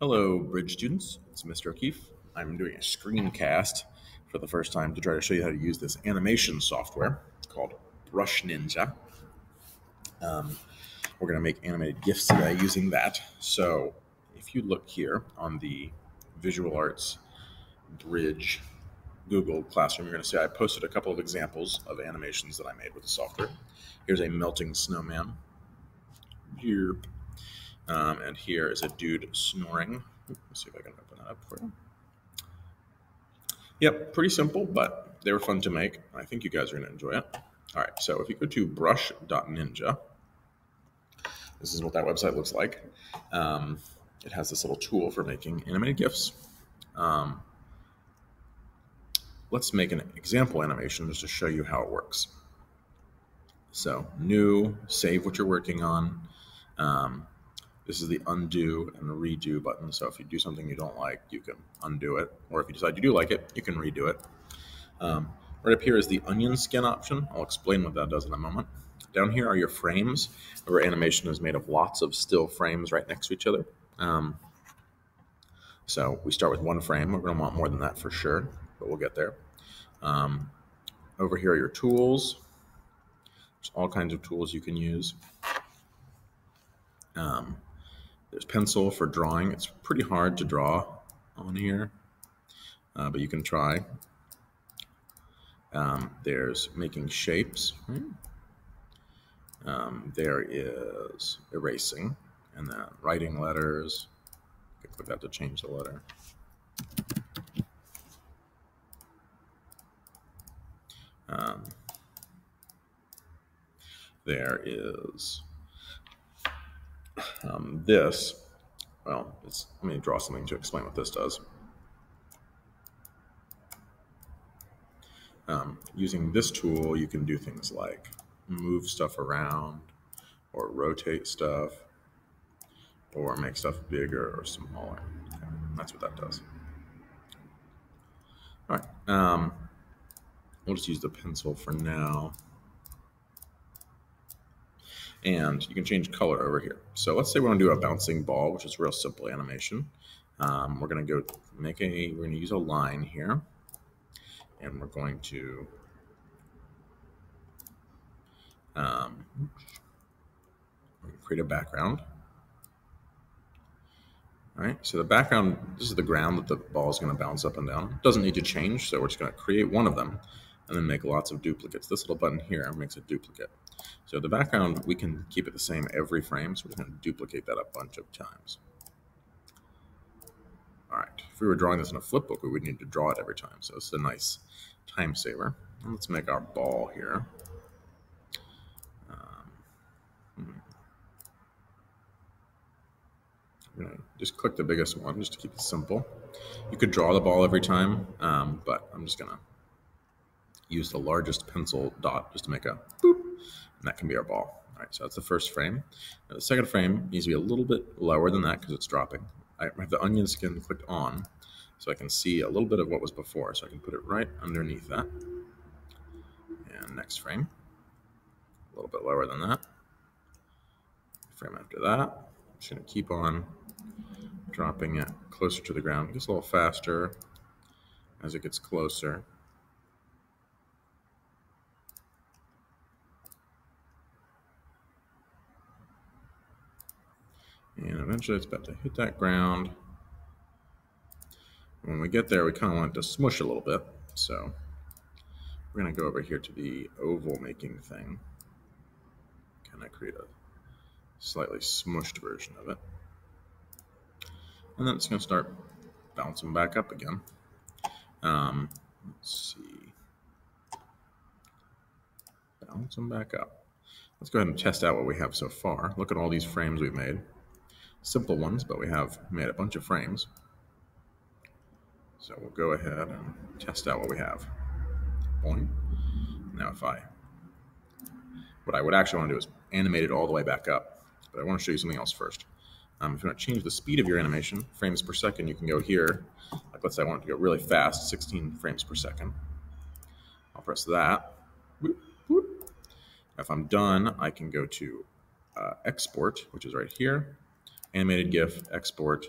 Hello, Bridge students. It's Mr. O'Keefe. I'm doing a screencast for the first time to try to show you how to use this animation software called Brush Ninja. Um, we're going to make animated GIFs today using that. So if you look here on the Visual Arts Bridge Google Classroom, you're going to see I posted a couple of examples of animations that I made with the software. Here's a melting snowman. Here. Um, and here is a dude snoring. Let's see if I can open that up for you. Yep, pretty simple, but they were fun to make. I think you guys are going to enjoy it. All right, so if you go to brush.ninja, this is what that website looks like. Um, it has this little tool for making animated GIFs. Um, let's make an example animation just to show you how it works. So new, save what you're working on. Um, this is the undo and redo button. So if you do something you don't like, you can undo it. Or if you decide you do like it, you can redo it. Um, right up here is the onion skin option. I'll explain what that does in a moment. Down here are your frames. Our animation is made of lots of still frames right next to each other. Um, so we start with one frame. We're going to want more than that for sure, but we'll get there. Um, over here are your tools. There's all kinds of tools you can use. Um, there's pencil for drawing. It's pretty hard to draw on here, uh, but you can try. Um, there's making shapes. Um, there is erasing, and then writing letters. I click that to change the letter. Um, there is um, this, well, let me draw something to explain what this does. Um, using this tool, you can do things like move stuff around or rotate stuff or make stuff bigger or smaller. Okay, that's what that does. All right, um, we'll just use the pencil for now and you can change color over here. So let's say we want to do a bouncing ball, which is real simple animation. Um, we're going to go make a, we're going to use a line here, and we're going to um, create a background. All right, so the background, this is the ground that the ball is going to bounce up and down. It doesn't need to change, so we're just going to create one of them and then make lots of duplicates. This little button here makes a duplicate. So the background, we can keep it the same every frame, so we're going to duplicate that a bunch of times. All right, if we were drawing this in a flipbook, we would need to draw it every time. So it's a nice time saver. Let's make our ball here. Um, hmm. Just click the biggest one just to keep it simple. You could draw the ball every time, um, but I'm just going to use the largest pencil dot just to make a boop, and that can be our ball. All right, so that's the first frame. Now the second frame needs to be a little bit lower than that because it's dropping. I have the onion skin clicked on so I can see a little bit of what was before. So I can put it right underneath that. And next frame, a little bit lower than that. Frame after that, I'm just gonna keep on dropping it closer to the ground. It gets a little faster as it gets closer. And eventually it's about to hit that ground. When we get there, we kind of want it to smush a little bit. So we're going to go over here to the oval making thing. Kind of create a slightly smushed version of it. And then it's going to start bouncing back up again. Um, let's see. Bouncing back up. Let's go ahead and test out what we have so far. Look at all these frames we've made simple ones, but we have made a bunch of frames. So we'll go ahead and test out what we have. Boing. Now if I, what I would actually want to do is animate it all the way back up, but I want to show you something else first. Um, if you want to change the speed of your animation, frames per second, you can go here. Like let's say I want it to go really fast, 16 frames per second. I'll press that. If I'm done, I can go to uh, export, which is right here, animated GIF, export,